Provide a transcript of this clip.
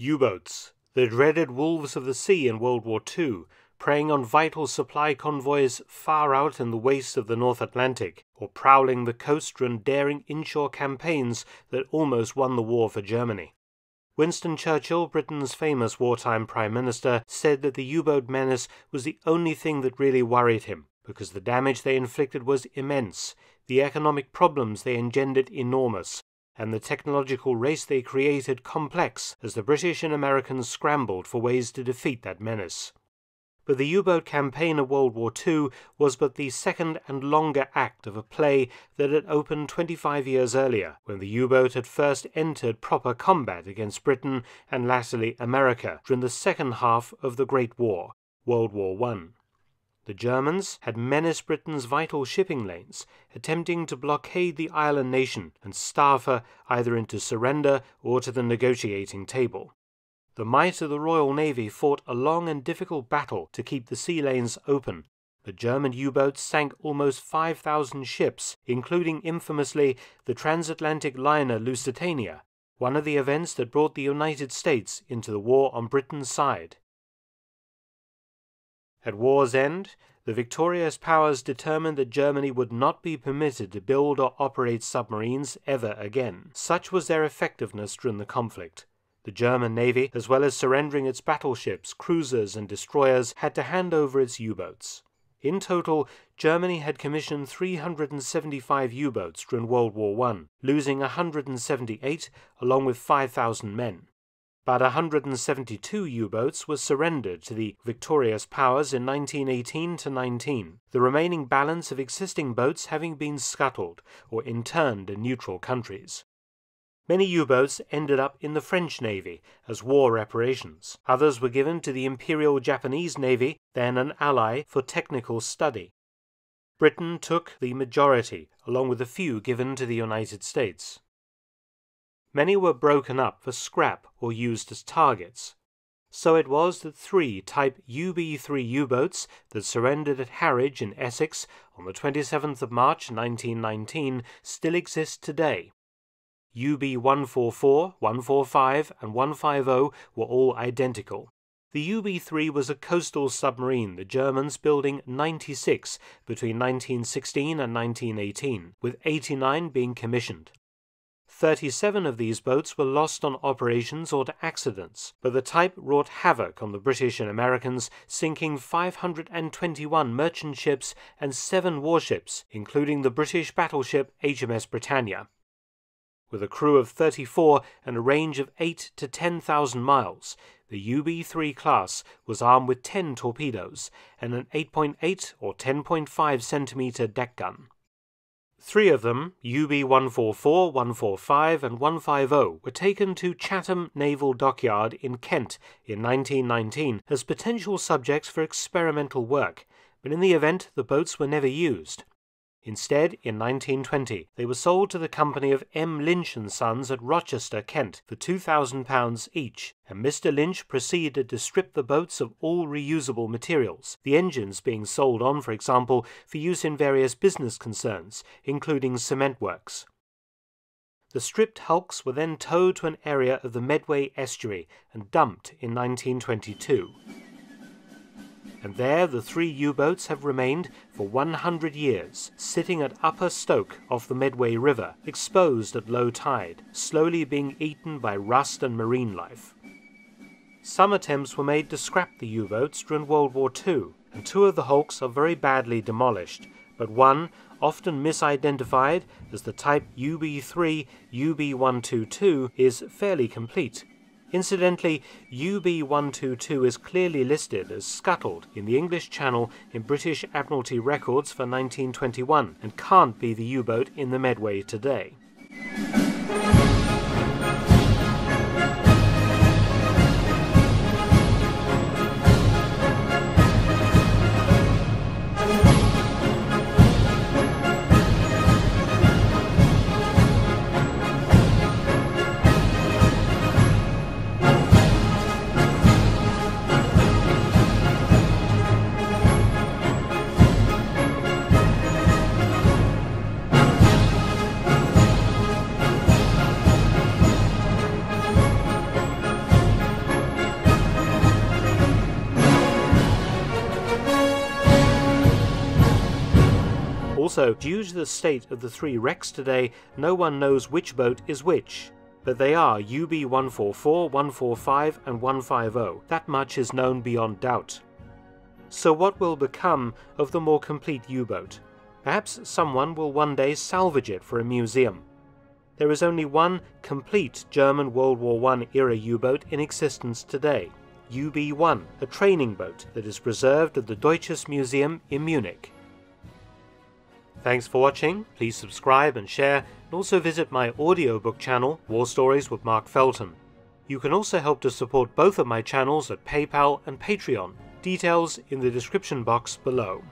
U-boats, the dreaded wolves of the sea in World War II, preying on vital supply convoys far out in the wastes of the North Atlantic, or prowling the coast run daring inshore campaigns that almost won the war for Germany. Winston Churchill, Britain's famous wartime Prime Minister, said that the U boat menace was the only thing that really worried him, because the damage they inflicted was immense, the economic problems they engendered enormous, and the technological race they created complex as the British and Americans scrambled for ways to defeat that menace. But the U boat campaign of World War II was but the second and longer act of a play that had opened 25 years earlier, when the U boat had first entered proper combat against Britain and latterly America during the second half of the Great War, World War I. The Germans had menaced Britain's vital shipping lanes, attempting to blockade the island nation and starve her either into surrender or to the negotiating table. The might of the Royal Navy fought a long and difficult battle to keep the sea lanes open. The German U boats sank almost 5,000 ships, including infamously the transatlantic liner Lusitania, one of the events that brought the United States into the war on Britain's side. At war's end, the victorious powers determined that Germany would not be permitted to build or operate submarines ever again. Such was their effectiveness during the conflict. The German Navy, as well as surrendering its battleships, cruisers, and destroyers, had to hand over its U boats. In total, Germany had commissioned 375 U boats during World War I, losing 178 along with 5,000 men. About 172 U boats were surrendered to the victorious powers in 1918 to 19, the remaining balance of existing boats having been scuttled or interned in neutral countries. Many U boats ended up in the French Navy as war reparations. Others were given to the Imperial Japanese Navy, then an ally, for technical study. Britain took the majority, along with a few given to the United States. Many were broken up for scrap or used as targets. So it was that three Type UB-3 U-boats that surrendered at Harwich in Essex on the 27th of March 1919 still exist today. UB-144, 145 and 150 were all identical. The UB-3 was a coastal submarine, the Germans building 96 between 1916 and 1918, with 89 being commissioned. 37 of these boats were lost on operations or to accidents, but the type wrought havoc on the British and Americans, sinking 521 merchant ships and seven warships, including the British battleship HMS Britannia. With a crew of 34 and a range of 8 to 10,000 miles, the UB 3 class was armed with 10 torpedoes and an 8.8 or 10.5 centimeter deck gun. Three of them, UB 144, 145, and 150, were taken to Chatham Naval Dockyard in Kent in 1919 as potential subjects for experimental work, but in the event the boats were never used. Instead, in 1920, they were sold to the company of M. Lynch and Sons at Rochester, Kent, for £2,000 each, and Mr. Lynch proceeded to strip the boats of all reusable materials, the engines being sold on, for example, for use in various business concerns, including cement works. The stripped hulks were then towed to an area of the Medway estuary and dumped in 1922 and there the three U-boats have remained for 100 years, sitting at Upper Stoke off the Medway River, exposed at low tide, slowly being eaten by rust and marine life. Some attempts were made to scrap the U-boats during World War II, and two of the hulks are very badly demolished, but one, often misidentified as the type UB3 UB122, is fairly complete Incidentally, UB122 is clearly listed as scuttled in the English Channel in British Admiralty records for 1921 and can't be the U boat in the Medway today. Also, due to the state of the three wrecks today, no one knows which boat is which. But they are UB 144, 145, and 150. That much is known beyond doubt. So, what will become of the more complete U boat? Perhaps someone will one day salvage it for a museum. There is only one complete German World War I era U boat in existence today UB 1, a training boat that is preserved at the Deutsches Museum in Munich. Thanks for watching, please subscribe and share, and also visit my audiobook channel, War Stories with Mark Felton. You can also help to support both of my channels at PayPal and Patreon, details in the description box below.